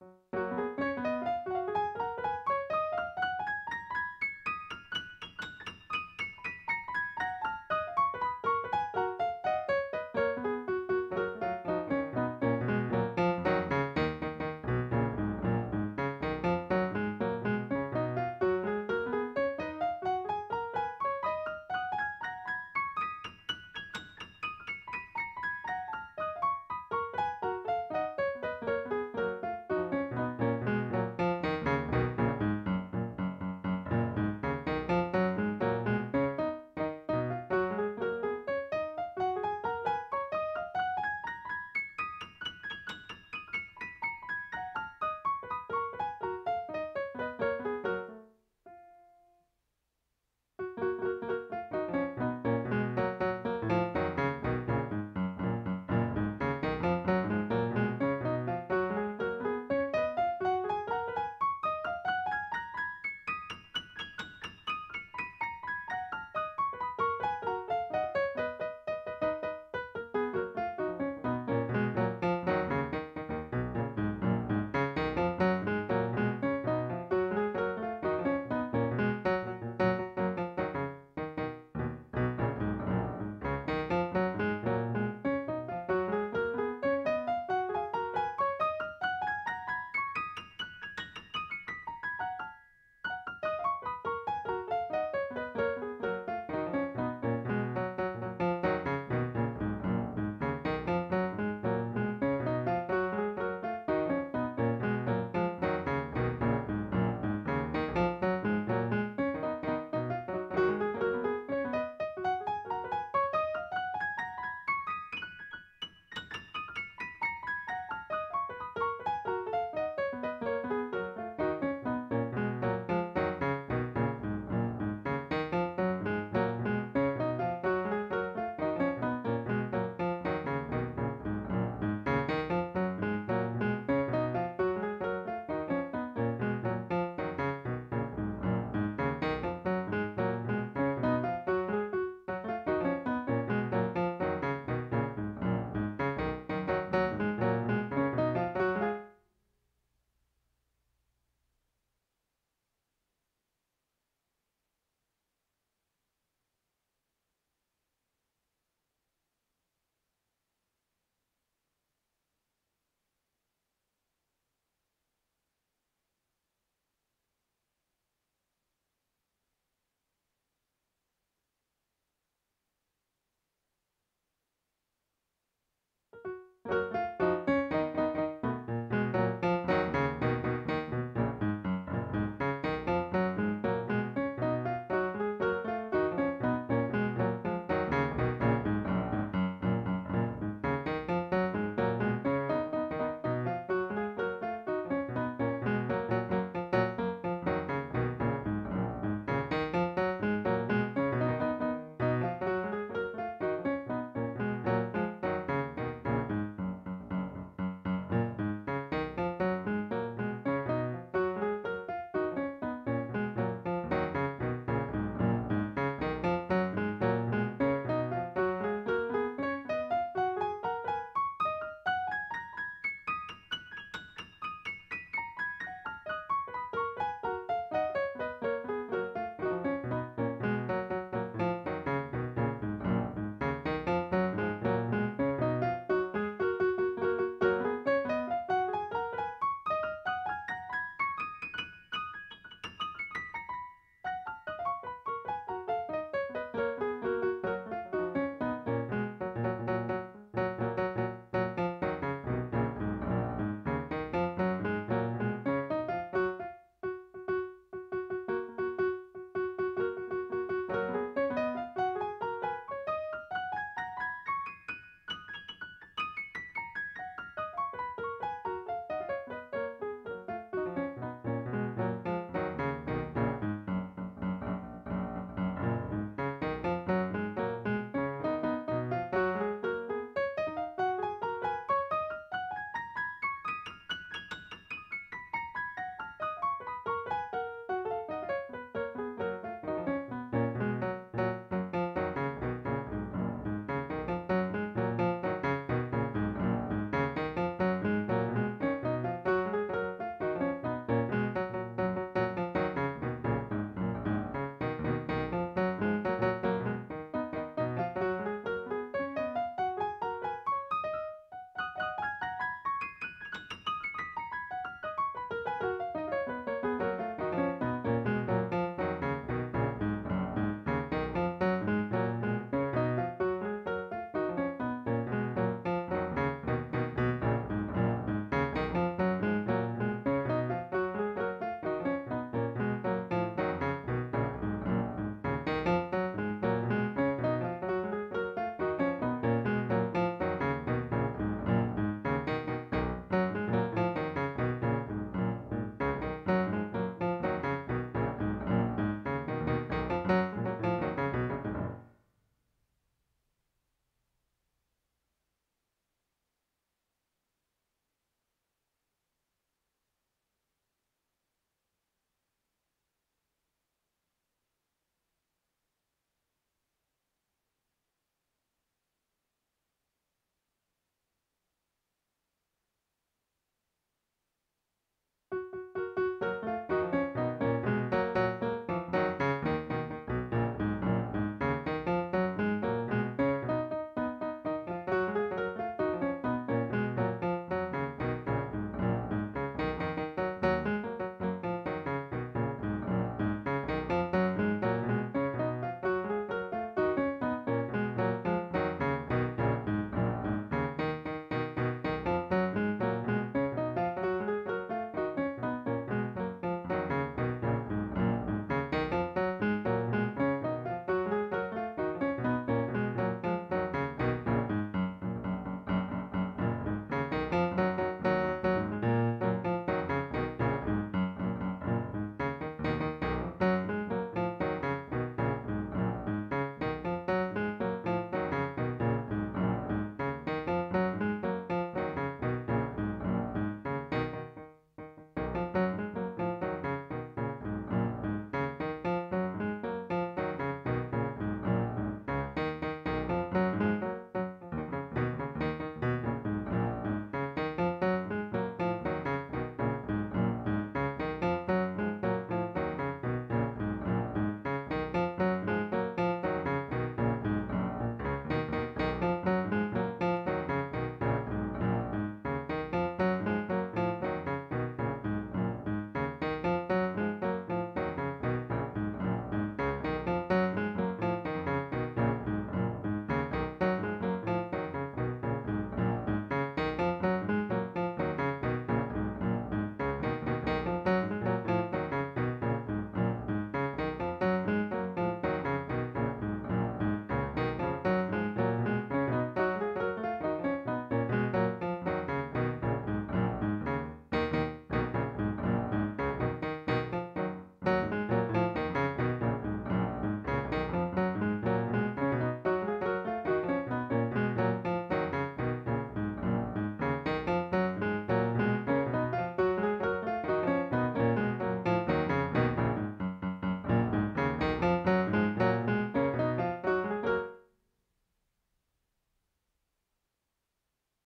Música